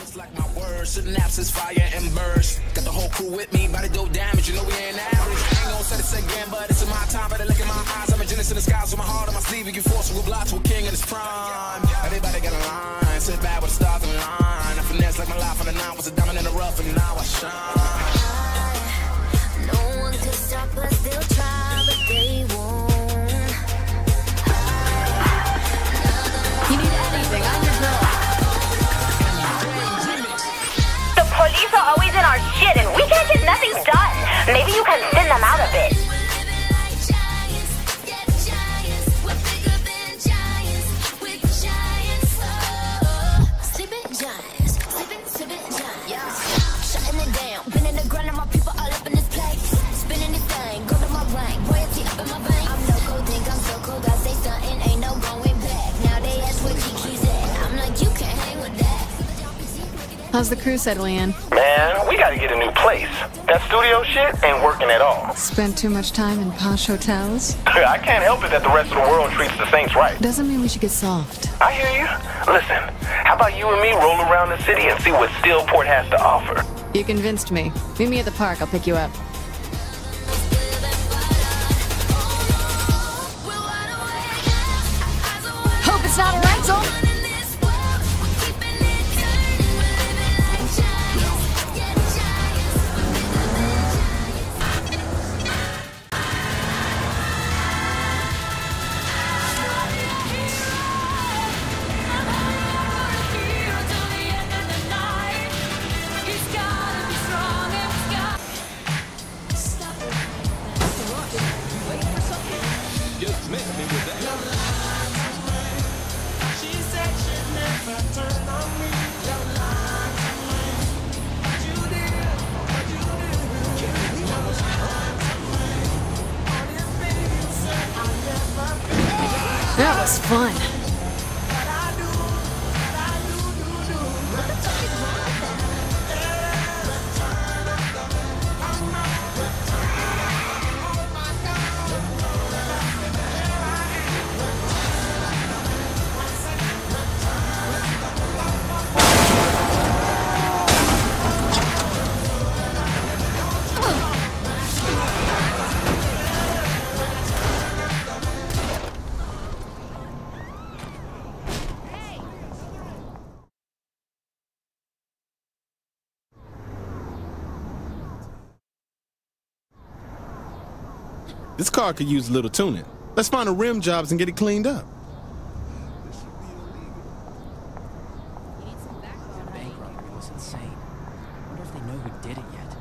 Looks like my words, synapses, fire and burst. Got the whole crew with me, body do damage, you know we ain't average. I ain't gonna say this again, but it's in my time, better look in my eyes. I'm a genius in the skies with my heart on my sleeve. You force will block to a king in his prime. Everybody got a line, sit back with the stars in line. I finesse like my life on the nine was a diamond in the rough, and now I shine. No one could stop us, they'll try, but they won't. We can't get nothing done. Maybe you can thin them out a bit. How's the crew settling in? Man, we gotta get a new place. That studio shit ain't working at all. Spent too much time in posh hotels? I can't help it that the rest of the world treats the Saints right. Doesn't mean we should get soft. I hear you. Listen, how about you and me roll around the city and see what Steelport has to offer? You convinced me. Meet me at the park, I'll pick you up. Was fun. This car could use a little tuning. Let's find the rim jobs and get it cleaned up. bank robbery was insane. Wonder if they know who did it yet.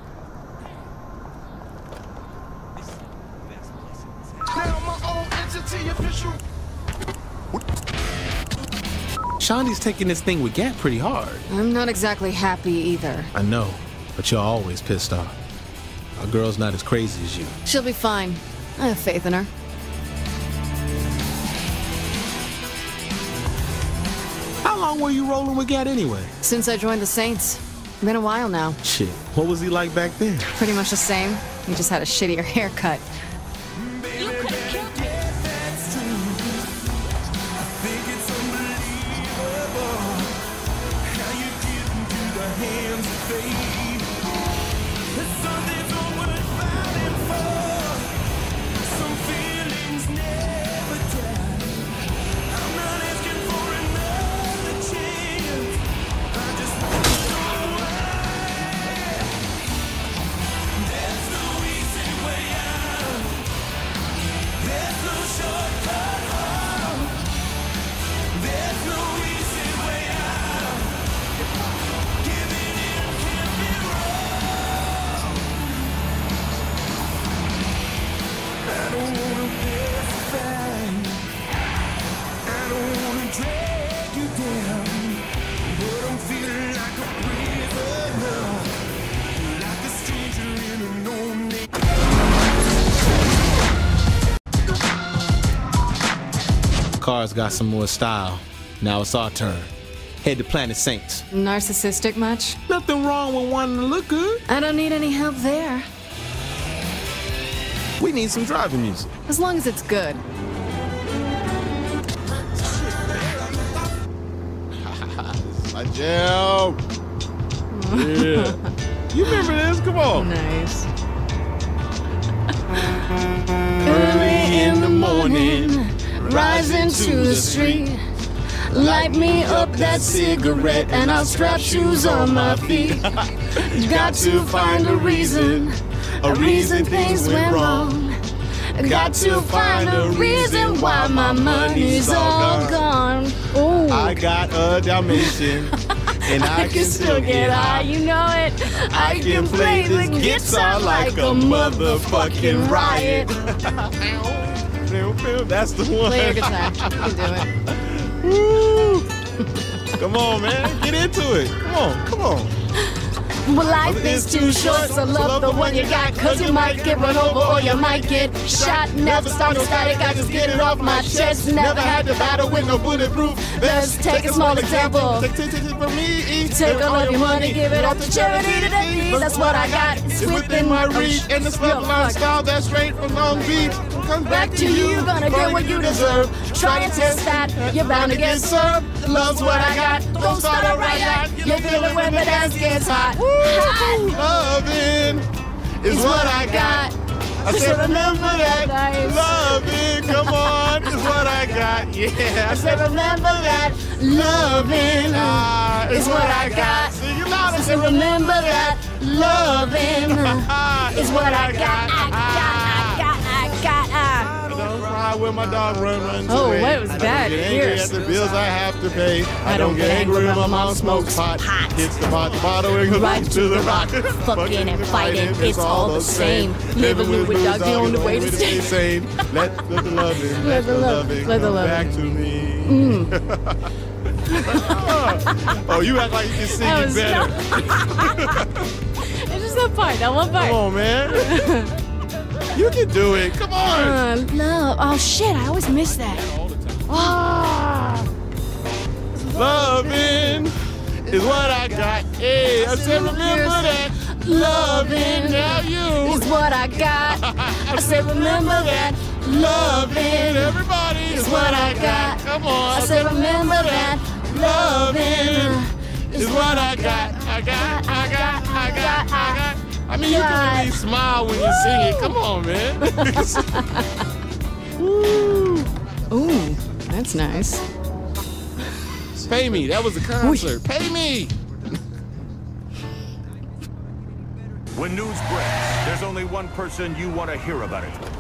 Shaundi's taking this thing with Gat pretty hard. I'm not exactly happy either. I know, but you're always pissed off. Our girl's not as crazy as you. She'll be fine. I have faith in her. How long were you rolling with Gat anyway? Since I joined the Saints. Been a while now. Shit, what was he like back then? Pretty much the same. He just had a shittier haircut. Car's got some more style. Now it's our turn. Head to Planet Saints. Narcissistic much? Nothing wrong with wanting to look good. I don't need any help there. We need some driving music. As long as it's good. My jam. Yeah. You remember this? Come on. Nice. Early in the morning, rising into the street. Light me up that cigarette and I'll strap shoes on my feet. Got to find a reason, a reason things went wrong. Got to find a reason why my money's all gone. Ooh. I got a dimension, and I can still get high. You know it. I can play this guitar like a motherfucking riot. That's the one. Play your guitar. You can do it. Woo. Come on, man. Get into it. Come on, come on. Well, life is too short, so love the one you got. Cause you might get run over or you might get shot. Never no static, I just get it off my chest. Never had to battle with no bulletproof. Let's take a small example. From me. Take all of your money, give it up to charity today. That's what I got. It's within my reach, and the slap lifestyle that's straight from Long Beach comes back to you. you. Gonna get what you deserve. Try and test that. You're bound to get served. Love's what I got. Don't start a riot. You feel it when the dance gets hot. Hot. Loving is what I got. I said, remember that. Nice. Loving, come on, is what I got. Yeah. I said, remember that. Loving ah, is what I got. Sing it louder. So remember that loving is what I got. I got, I I. I. I don't cry when my dog run runs Oh, away. what was that? don't get angry at the bills I have to pay. I, don't get angry when my mom smokes pot. Pot. Hits the pot, the bottle, and goes Right to the rock. Fucking and fighting, it's all the same. Living with booze, dog, the only way to stay sane. Let the loving, Let the love- loving let the come back to me. Mm. oh, you act like you can sing it better. It's just that part, that one Come part. on, man. You can do it. Come on. Uh, love. Oh shit, I always miss that. Ah. Loving is what I got. Hey, I said remember that. Loving now you. Is what I got. I said, remember that. Loving everybody is what I got. Come on. I said, remember that. Loving is what I got. I got, I got, I got, I got. I mean, you can God. really smile when you sing it. Come on, man. Woo. Ooh, that's nice. Pay me. That was a concert. Pay me. When news breaks, there's only one person you want to hear about it.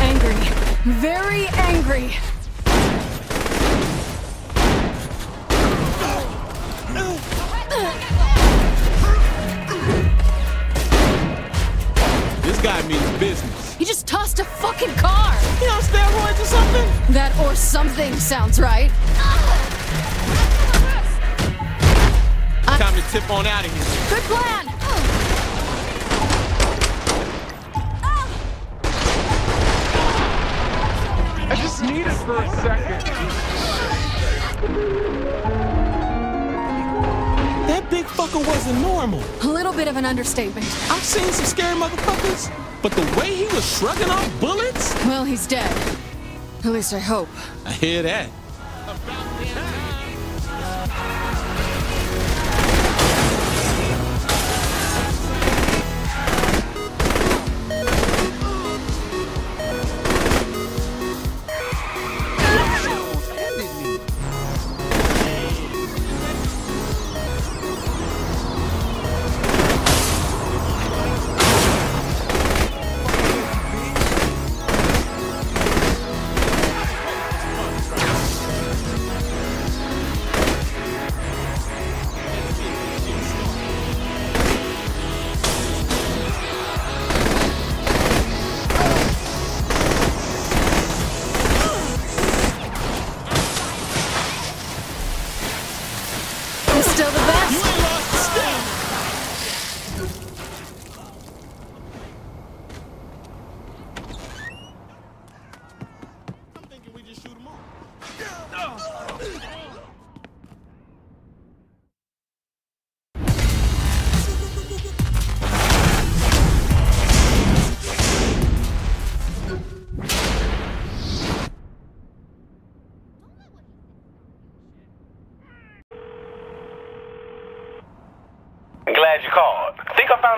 Angry. Very angry. This guy means business. He just tossed a fucking car. You on steroids or something? That or something sounds right. Time to tip on out of here. Good plan. For a second. That big fucker wasn't normal. A little bit of an understatement. I've seen some scary motherfuckers, but the way he was shrugging off bullets? Well, he's dead. At least I hope. I hear that.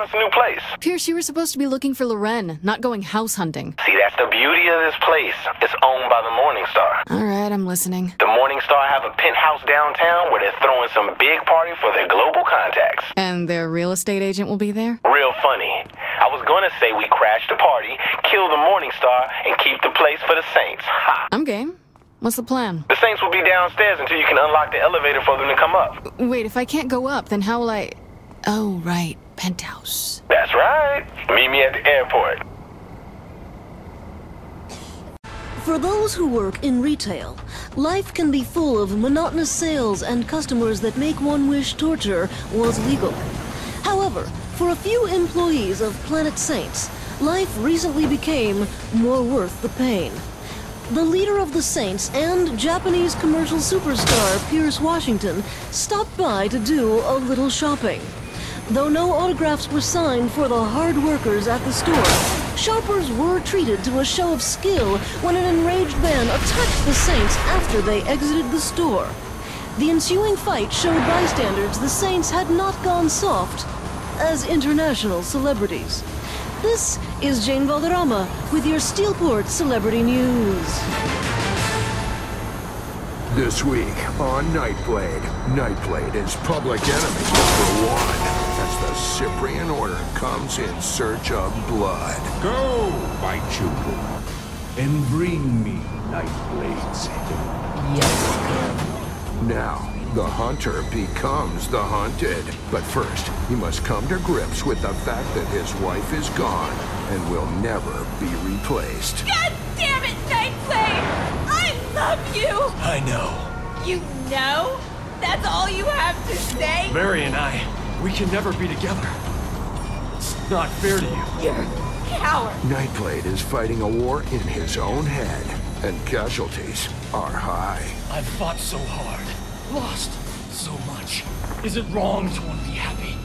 Found us a new place. Pierce, you were supposed to be looking for Loren, not going house hunting. See, that's the beauty of this place. It's owned by the Morningstar. All right, I'm listening. The Morningstar have a penthouse downtown where they're throwing some big party for their global contacts. And their real estate agent will be there? Real funny. I was gonna say we crash the party, kill the Morningstar, and keep the place for the Saints. Ha! I'm game. What's the plan? The Saints will be downstairs until you can unlock the elevator for them to come up. Wait, if I can't go up, then how will I. Oh, right. Penthouse. That's right. Meet me at the airport. For those who work in retail, life can be full of monotonous sales and customers that make one wish torture was legal. However, for a few employees of Planet Saints, life recently became more worth the pain. The leader of the Saints and Japanese commercial superstar Pierce Washington stopped by to do a little shopping. Though no autographs were signed for the hard workers at the store, shoppers were treated to a show of skill when an enraged man attacked the Saints after they exited the store. The ensuing fight showed bystanders the Saints had not gone soft as international celebrities. This is Jane Valderrama with your Steelport Celebrity News. This week on Nyte Blayde, Nightblade is public enemy number one as the Cyprian Order comes in search of blood. Go, my children, and bring me Nyte Blaydes. Yes. Now, the hunter becomes the hunted. But first, he must come to grips with the fact that his wife is gone and will never be replaced. God damn it, Nyte Blayde! I love you! I know. You know? That's all you have to say? Mary and I, we can never be together. It's not fair to you. You're a coward. Nyte Blayde is fighting a war in his own head, and casualties are high. I've fought so hard, lost so much. Is it wrong to want to be happy?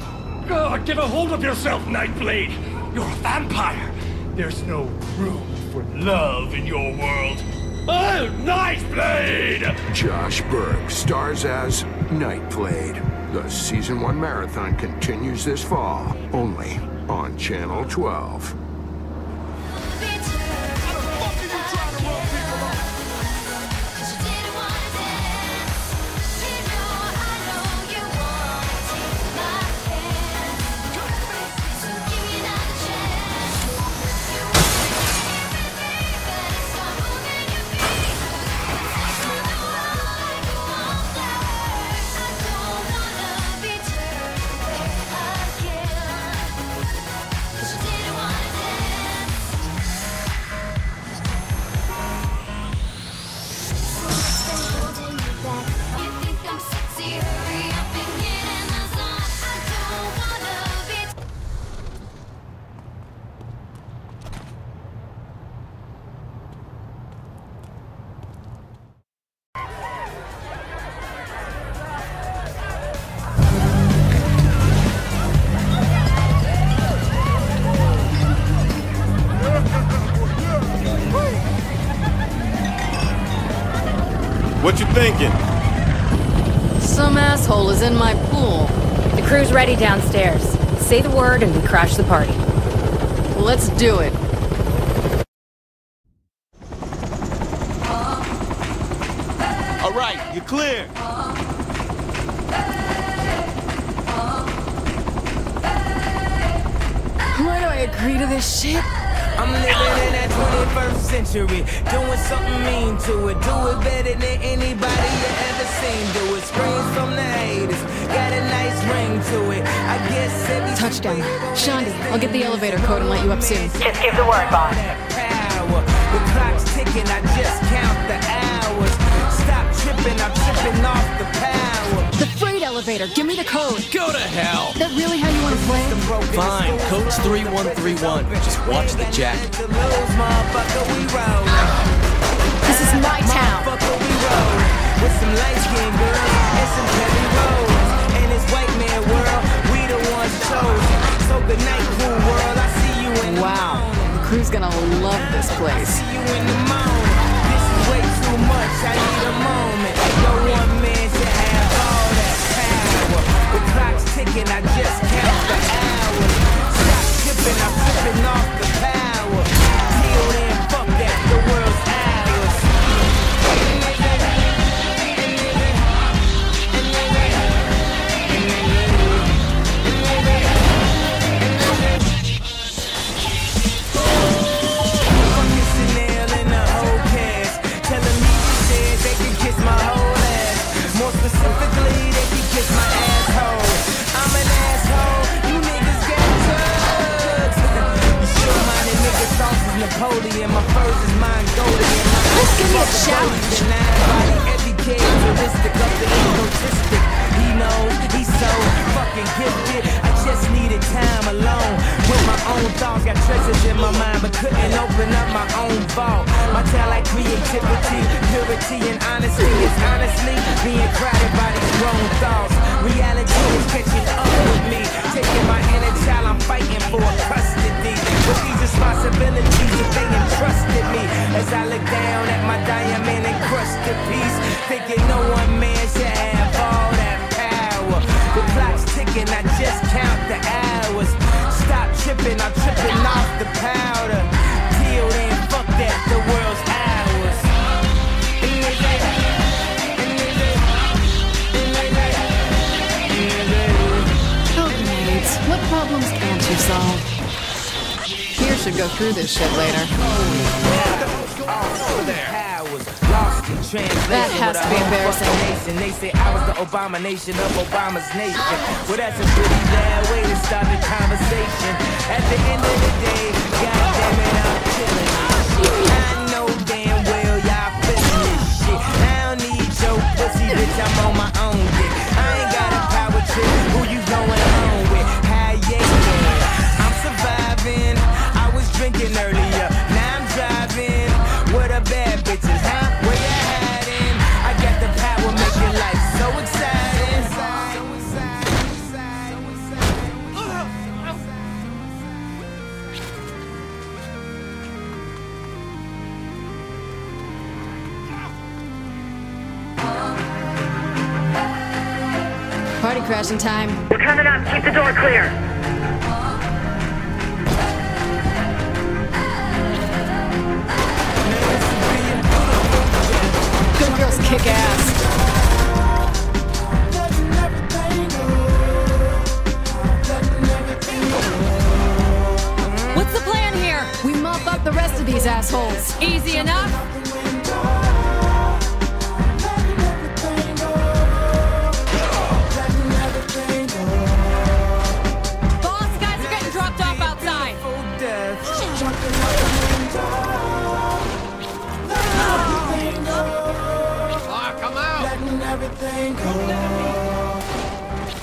God, get a hold of yourself, Nyte Blayde! You're a vampire! There's no room for love in your world. Oh, Nyte Blayde! Josh Birk stars as Nyte Blayde. The season one marathon continues this fall, only on Channel 12. What you thinking? Some asshole is in my pool. The crew's ready downstairs. Say the word and we crash the party. Let's do it. All right, you're clear. Why do I agree to this shit? I'm living in that 21st century, doing something mean to it. Do it better than anybody you ever seen. Do it screams from the haters, got a nice ring to it. I guess every Touchdown. Shaundi, I'll get the elevator code and let you up soon. Just give the word, boss. The clock's ticking, I just count the hours. Stop tripping, I'm tripping off the power. The freight elevator, give me the code. Go to hell! Is that really how you want to play? Fine, code's 3131. Just watch the jacket. To lose, motherfucker, we roll. This is my town. Motherfucker, we roll. With some light skinned girls and some heavy rolls. In this white man world, we the ones chosen. So good night, cool world. I see you in the Wow, the crew's gonna love this place. and I just count the hours. Stop tipping. I just count the Napoleon. My furs is Mongolian. Let's give me a challenge. Body every characteristic of the egotistic. He knows he's so fucking gifted. I just needed time alone own thoughts. Got treasures in my mind, but couldn't open up my own vault. My talent, creativity, purity, and honesty is honestly being crowded by these wrong thoughts. Reality is catching up with me, taking my inner child. I'm fighting for custody. With these responsibilities, if they entrusted me, as I look down at my diamond encrusted piece, thinking no one man should have all that power. The clock's ticking, I just count the hours. Stop tripping, I'm tripping off the powder. Till then, fuck that, the world's ours. Alright, what problems can't you solve? Here should go through this shit later. Oh, That has to be embarrassing. They say I was the abomination of Obama's nation. Well, that's a pretty bad way to start the conversation. At the end of the day, it, I'm killing this shit. I know damn well y'all feeling this shit. I don't need your pussy, bitch. I'm on my own dick. I ain't got a power trip. Who you going Crashing time. We're coming up. Keep the door clear. Good girls kick ass. What's the plan here? We mop up the rest of these assholes. Easy enough?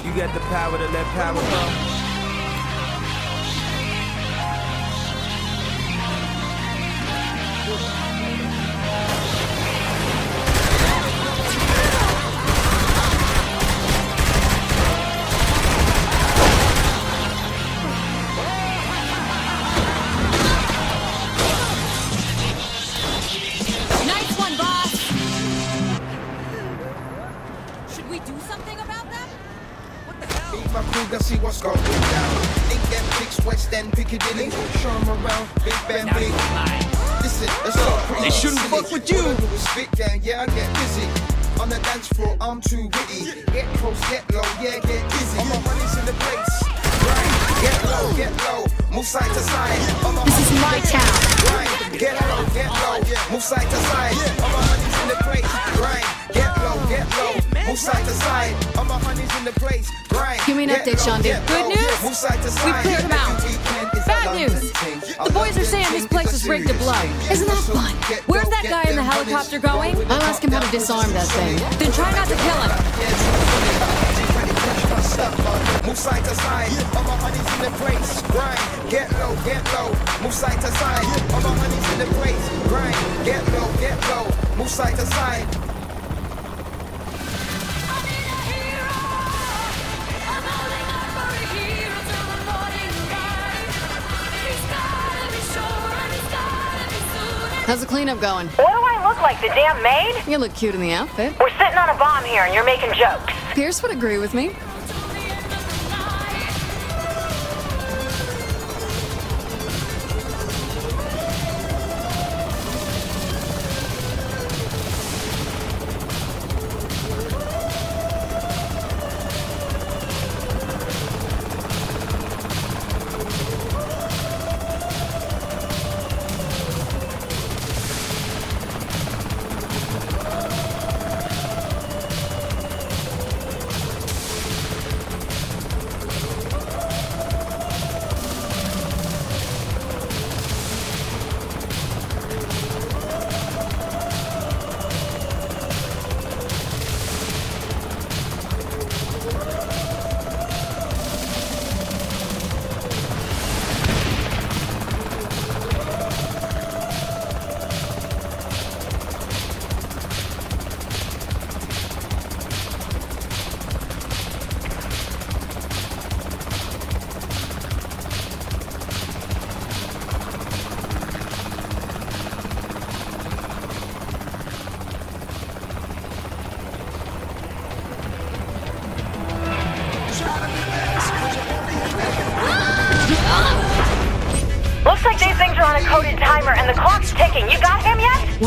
You got the power to let power go. Piccadilly. Show 'em around, Big Ben, Big. Listen, it's all pretty They shouldn't silly. fuck with you. All I do is spit gang, yeah, I get busy. On the dance floor, I'm too witty. Get close, get low, yeah, get dizzy. All my money's in the place. Right, get low, get low. Move side to side. All my This is my town. Right, get low, get low. Move side to side. All my money's in the place. Right, get low, get low. Move side to side. All my money's in the place. Right. Give me an update, low, Shaundi. Good news? Move side to We've cleared them out. Every weekend is a Bad news. The boys are saying this place is rigged to blow. Isn't that fun? Where's that guy in the helicopter going? I'll ask him how to disarm that thing. Then try not to kill him. Move side to side, all my money's in the place. Grind, get low, get low. Move side to side, all my money's in the place. Grind, get low, get low. Move side to side. How's the cleanup going? What do I look like, the damn maid? You look cute in the outfit. We're sitting on a bomb here and you're making jokes. Pierce would agree with me.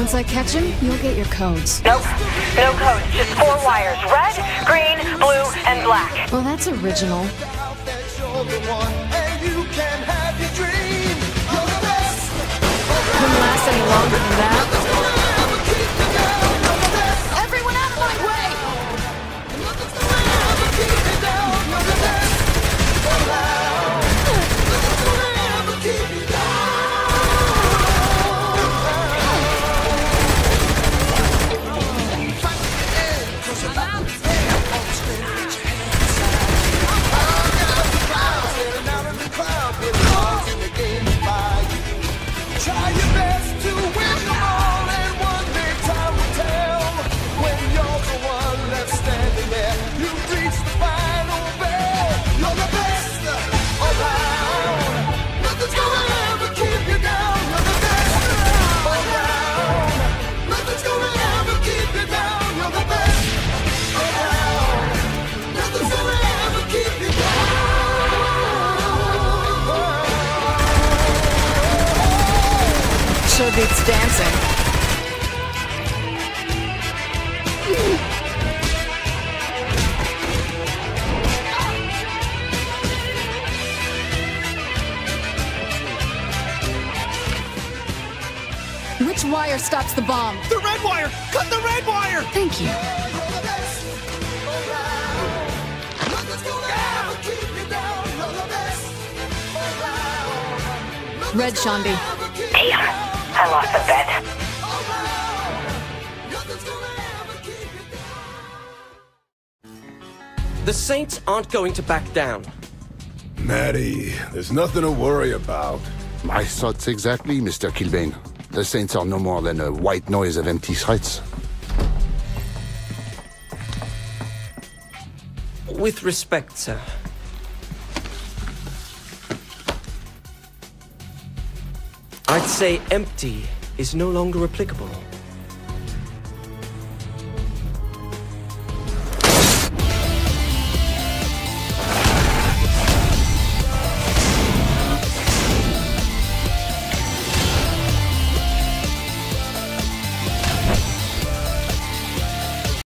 Once I catch him, you'll get your codes. Nope. No codes. Just four wires. Red, green, blue, and black. Well, that's original. Couldn't last any longer than that. Beats dancing. Which wire stops the bomb? The red wire! Cut the red wire! Thank you. Red Shambi. Damn. I lost a bet. The Saints aren't going to back down. Maddie, there's nothing to worry about. My thoughts exactly, Mr. Killbane. The Saints are no more than a white noise of empty threats. With respect, sir. I'd say empty is no longer applicable.